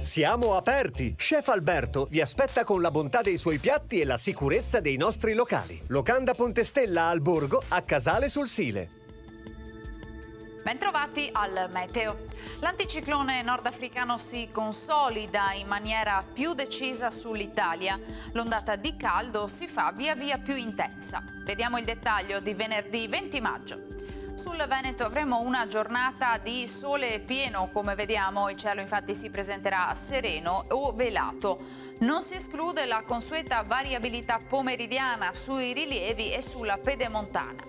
Siamo aperti! Chef Alberto vi aspetta con la bontà dei suoi piatti e la sicurezza dei nostri locali. Locanda Pontestella al Borgo, a Casale sul Sile. Bentrovati al meteo. L'anticiclone nordafricano si consolida in maniera più decisa sull'Italia. L'ondata di caldo si fa via via più intensa. Vediamo il dettaglio di venerdì 20 maggio. Sul Veneto avremo una giornata di sole pieno, come vediamo il cielo infatti si presenterà sereno o velato. Non si esclude la consueta variabilità pomeridiana sui rilievi e sulla pedemontana.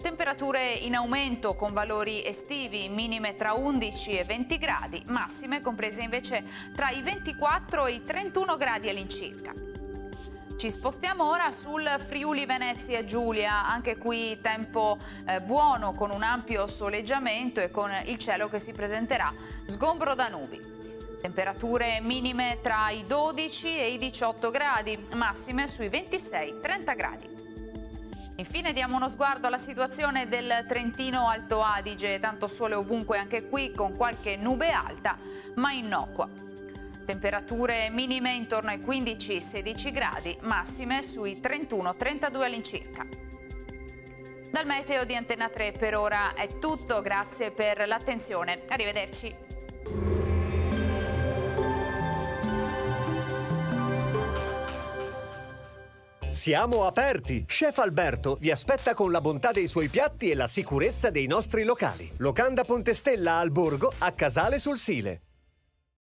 Temperature in aumento con valori estivi, minime tra 11 e 20 gradi, massime comprese invece tra i 24 e i 31 gradi all'incirca. Ci spostiamo ora sul Friuli Venezia Giulia, anche qui tempo eh, buono con un ampio soleggiamento e con il cielo che si presenterà sgombro da nubi. Temperature minime tra i 12 e i 18 gradi, massime sui 26-30 gradi. Infine diamo uno sguardo alla situazione del Trentino Alto Adige, tanto sole ovunque anche qui con qualche nube alta, ma innocua. Temperature minime intorno ai 15-16 gradi, massime sui 31-32 all'incirca. Dal meteo di Antenna 3 per ora è tutto, grazie per l'attenzione. Arrivederci. Siamo aperti! Chef Alberto vi aspetta con la bontà dei suoi piatti e la sicurezza dei nostri locali. Locanda Pontestella al Borgo, a Casale sul Sile.